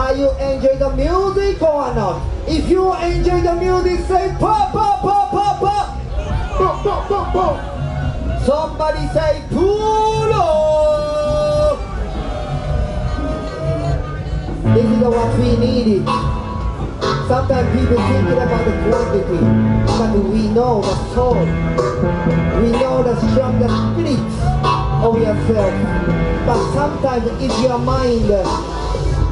Are you enjoy the music or not? If you enjoy the music, say pop, pop, pop, pop, pop. Pop, pop, pop, pop. Somebody say pull up. This is what we needed. Sometimes people thinking about the quantity, but we know the soul. We know the strong spirit of yourself. But sometimes it's your mind.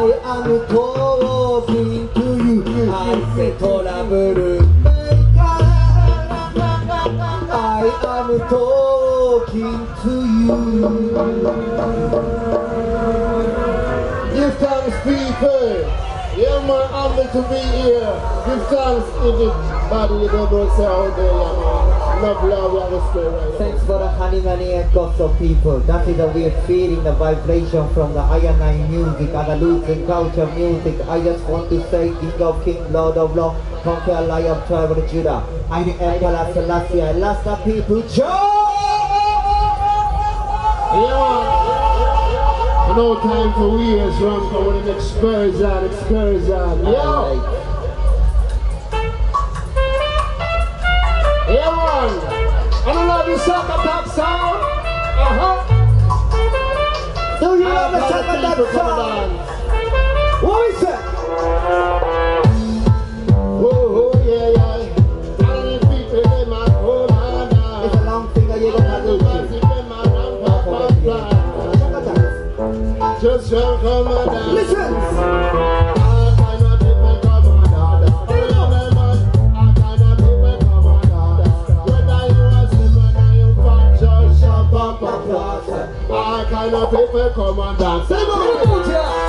I am talking to you. I say America. I am talking to you. Give thanks, people. Yeah, man, honored to be here. Give thanks in the body you don't say out there, yeah, man. Love, love, we have a right. Thanks for the honey money and gospel people. That is a we're feeling the vibration from the Iron Nine music and the Lutheran culture music. I just want to say King of King, Lord of Lord, Conquer Lion, Tribe of Judah. I the Emperor Selassie, I last the people joy! Yeah. No time for we years, run for an excursion, excursion. Yeah. Yeah, And I love you, Soccer Top Sound. Uh-huh. Do you I love the love sound that song? on. What is it? Oh, oh, yeah, yeah. And the people, they might on It's a long finger you don't have to do. Just come down. Listen! And the people come and dance. Say,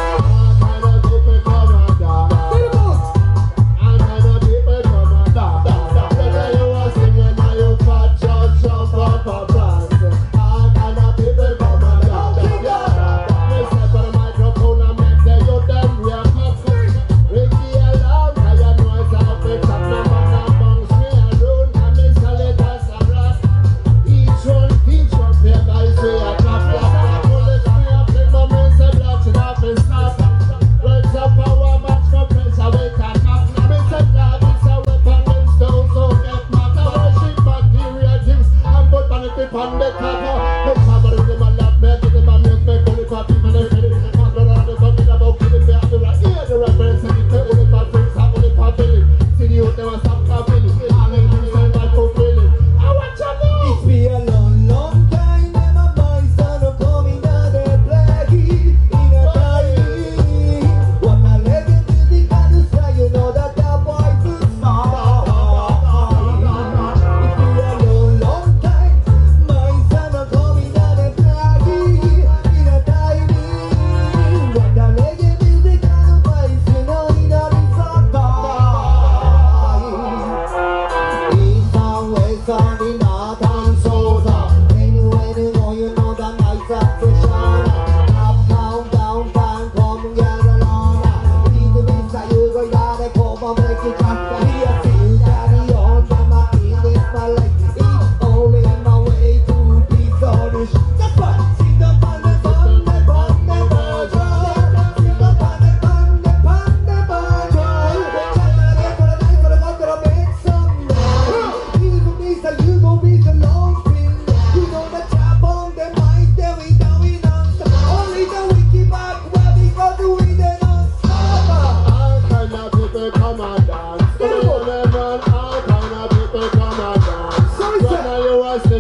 Depois.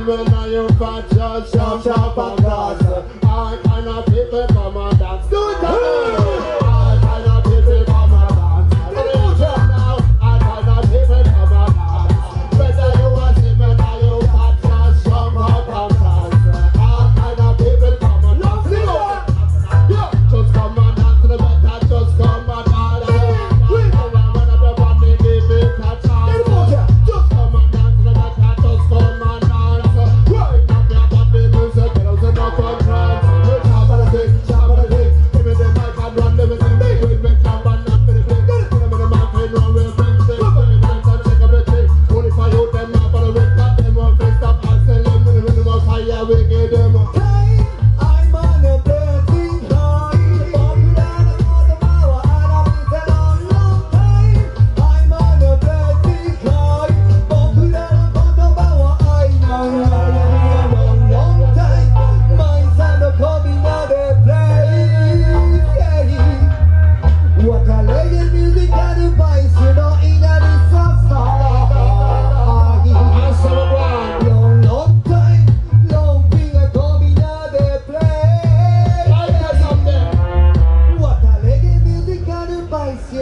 when I am fat, just jump, jump across. I cannot of people come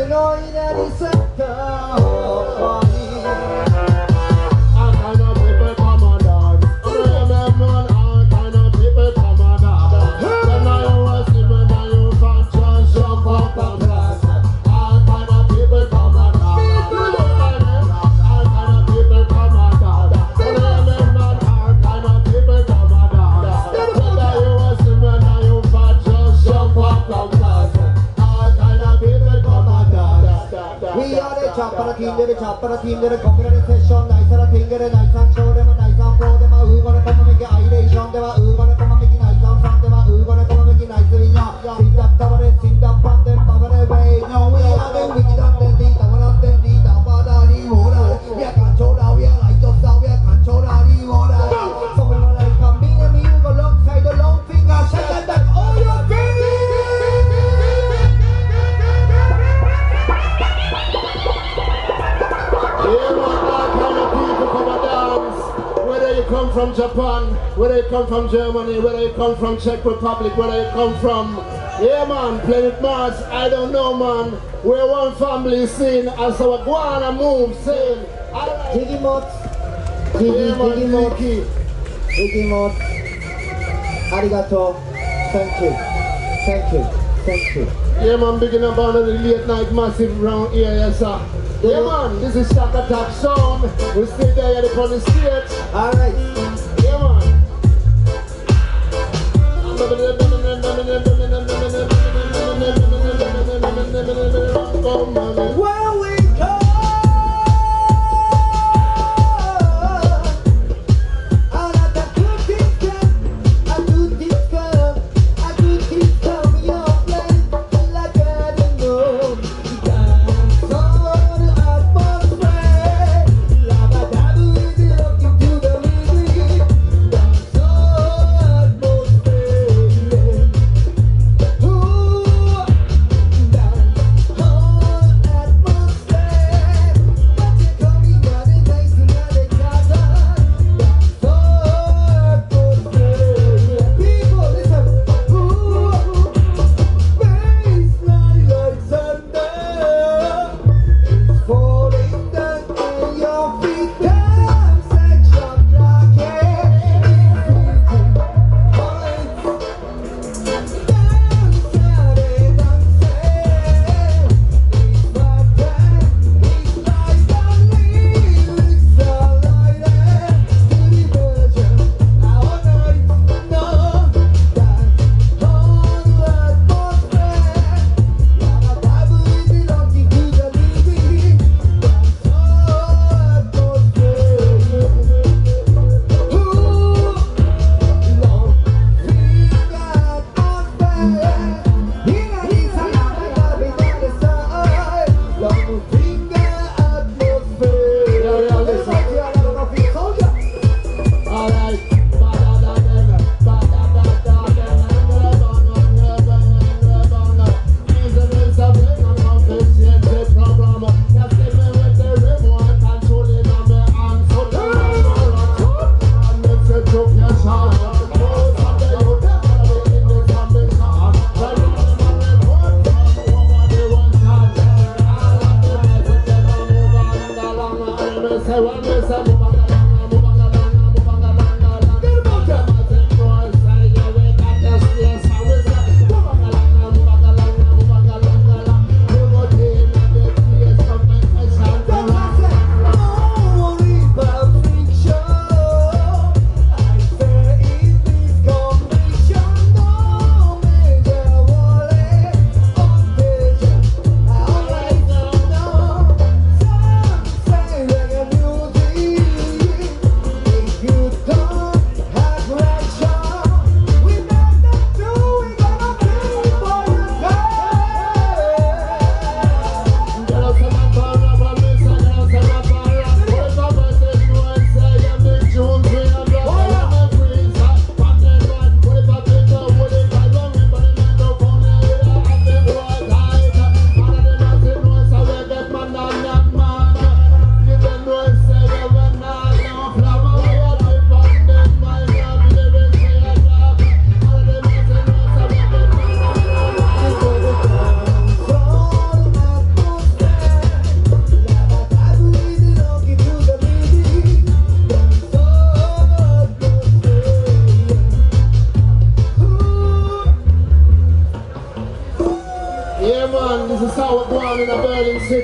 glory that is っぱらティングル、コクラルセッション、ナイサラティングル、ナイサンチョ Japan, where you come from Germany, where you come from Czech Republic, where you come from, yeah man, planet Mars, I don't know man, we're one family seen as our Guana move saying, Digimot, Diggy Digimot, arigato, thank you, thank you, thank you. Yeah man, big enough on the late night massive round here, yes sir. Yeah man, this is Shakk-Attack song. We stay there at the stage. Alright.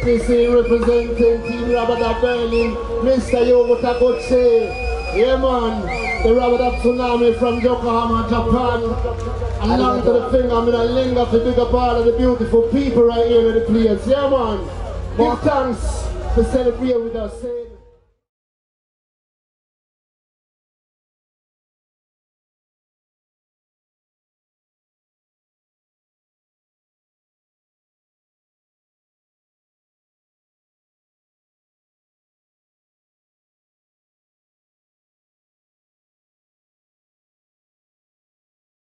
Scene representing Team Robert of Berlin, Mr. Yugo Taguchi. Yeah man, the Robert of Tsunami from Yokohama, Japan. And long to the finger, I'm gonna linger for bigger part of the beautiful people right here in the place. Yeah man, give thanks for celebrating with us. Say